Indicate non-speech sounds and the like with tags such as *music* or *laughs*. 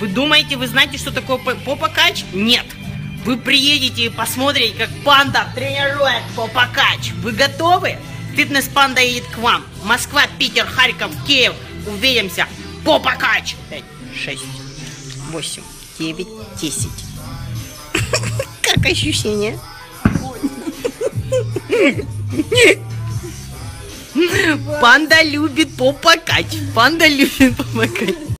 Вы думаете, вы знаете, что такое попа-кач? Нет. Вы приедете и посмотрите, как панда тренирует попа-кач. Вы готовы? Фитнес-панда едет к вам. Москва, Питер, Харьков, Киев. Увидимся. Попа-кач. 5, 6, 8, 9, 10. Как ощущение? *laughs* Панда любит попакать. Панда любит попакать.